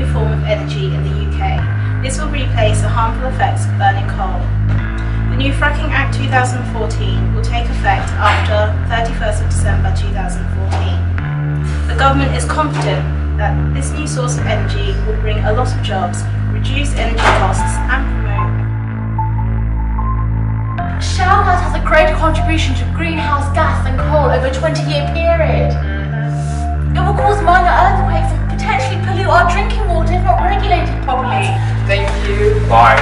of energy in the UK. This will replace the harmful effects of burning coal. The new Fracking Act 2014 will take effect after 31st of December 2014. The government is confident that this new source of energy will bring a lot of jobs, reduce energy costs and promote Shell has had a great contribution to greenhouse gas and coal over a 20 year period. Mm-hmm. It will cause minor Bye.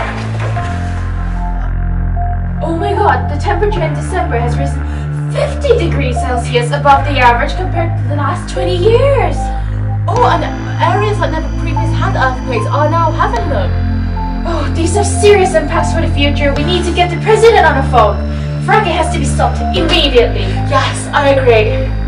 Oh my god, the temperature in December has risen 50 degrees Celsius above the average compared to the last 20 years. Oh, and areas that never previously had earthquakes are now having them. Oh, these have serious impacts for the future. We need to get the president on the phone. Fracking has to be stopped immediately. Yes, I agree.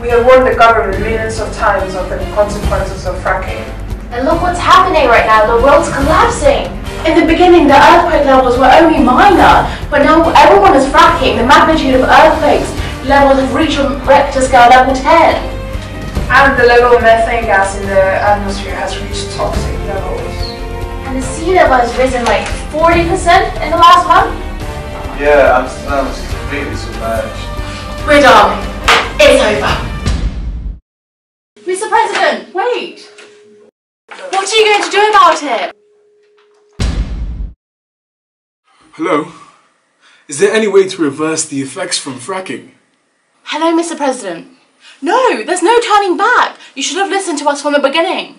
We have warned the government millions of times of the consequences of fracking. And look what's happening right now. The world's collapsing. In the beginning, the earthquake levels were only minor, but now everyone is fracking. The magnitude of earthquakes levels have reached on Richter scale level 10. And the level of methane gas in the atmosphere has reached toxic levels. And the sea level has risen like 40% in the last month. Yeah, Amsterdam is completely submerged. We're done. It's over. Mr. President, wait. What are you going to do about it? Hello? Is there any way to reverse the effects from fracking? Hello, Mr. President. No, there's no turning back. You should have listened to us from the beginning.